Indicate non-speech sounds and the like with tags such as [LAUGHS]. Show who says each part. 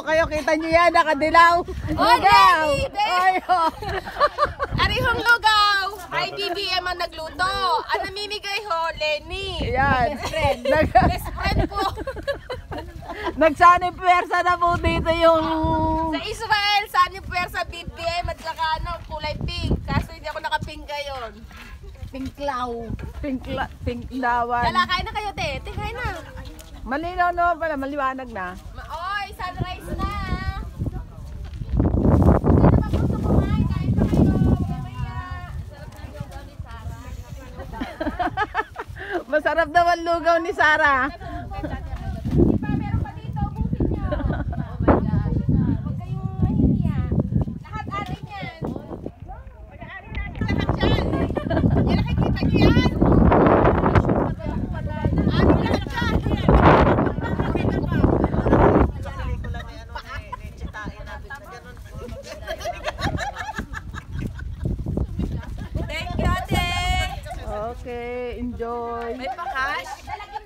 Speaker 1: kayo, kita nyo yan, nakadilaw.
Speaker 2: Oh, Lenny, Lenny.
Speaker 1: Ay, oh. [LAUGHS]
Speaker 2: Arihong lugaw! Ay, BBM ang nagluto. Ang namimigay ho, Lenny.
Speaker 1: Yan. [LAUGHS] Nag,
Speaker 2: Best friend po. [LAUGHS]
Speaker 1: nagsani pwersa na po dito yung...
Speaker 2: Sa Israel, saan yung puwersa BBM at saka ano, kulay pink. Kaso hindi ako naka-pink ngayon.
Speaker 3: Pinklaw.
Speaker 1: Pink, la- pink lawan.
Speaker 2: Lala, kain na kayo, te. Te, kain na.
Speaker 1: Malinaw naman pala, maliwanag na.
Speaker 2: Ma- Oy, sunrise na. Sino ba gusto kumain? Kain na kayo. Mamaya. Sarap na yung lugaw ni Sarah.
Speaker 1: Masarap daw ang lugaw ni Sarah. Okay, enjoy.
Speaker 2: May pakash.